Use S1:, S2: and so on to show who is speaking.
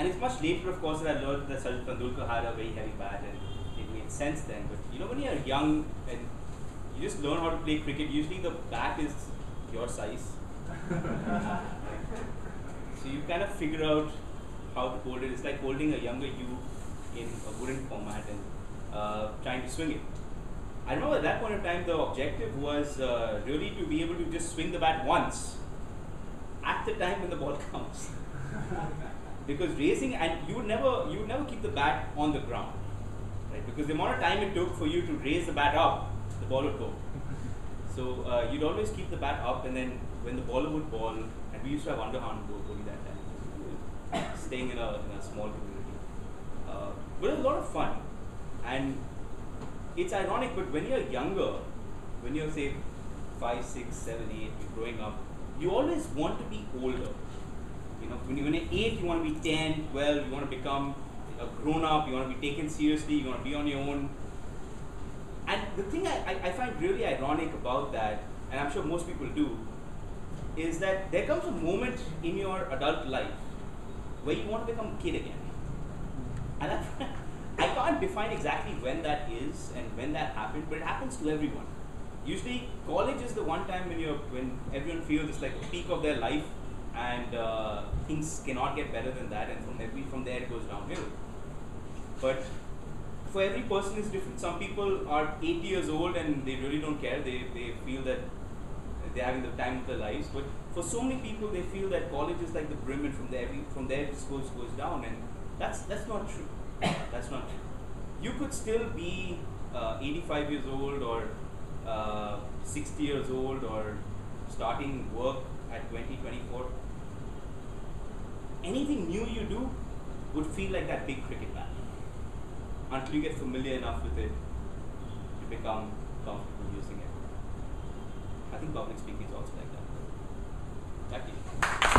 S1: and it's much later, of course, that I learned that Sachin Tendulkar had a very heavy bat, and it made sense then. But you know, when you're young and you just learn how to play cricket, usually the bat is your size. so you kind of figure out how to hold it. It's like holding a younger you in a wooden format and uh, trying to swing it. I remember at that point in time, the objective was uh, really to be able to just swing the bat once at the time when the ball comes. because raising and you would never you would never keep the bat on the ground, right? Because the amount of time it took for you to raise the bat up, the ball would go. So uh, you'd always keep the bat up, and then when the bowler would ball, and we used to have underhand bowling that time, staying in a, in a small community. Uh, but it was a lot of fun, and it's ironic. But when you're younger, when you're say five, six, seven, eight, you're growing up, you always want to be older. When you're 8, you want to be 10, 12, you want to become a grown up, you want to be taken seriously, you want to be on your own. And the thing I, I, I find really ironic about that, and I'm sure most people do, is that there comes a moment in your adult life where you want to become a kid again. And I, I can't define exactly when that is and when that happened, but it happens to everyone. Usually, college is the one time when you're when everyone feels it's like the peak of their life, and uh, things cannot get better than that, and from every from there it goes downhill. But for every person is different. Some people are 80 years old and they really don't care. They, they feel that they're having the time of their lives. But for so many people, they feel that college is like the brim, and from there, from there it goes goes down, and that's that's not true. that's not true. You could still be uh, 85 years old or uh, 60 years old or starting work at 20, 24. Anything new you do would feel like that big cricket bat until you get familiar enough with it to become comfortable using it. I think public speaking is also like that. Thank you.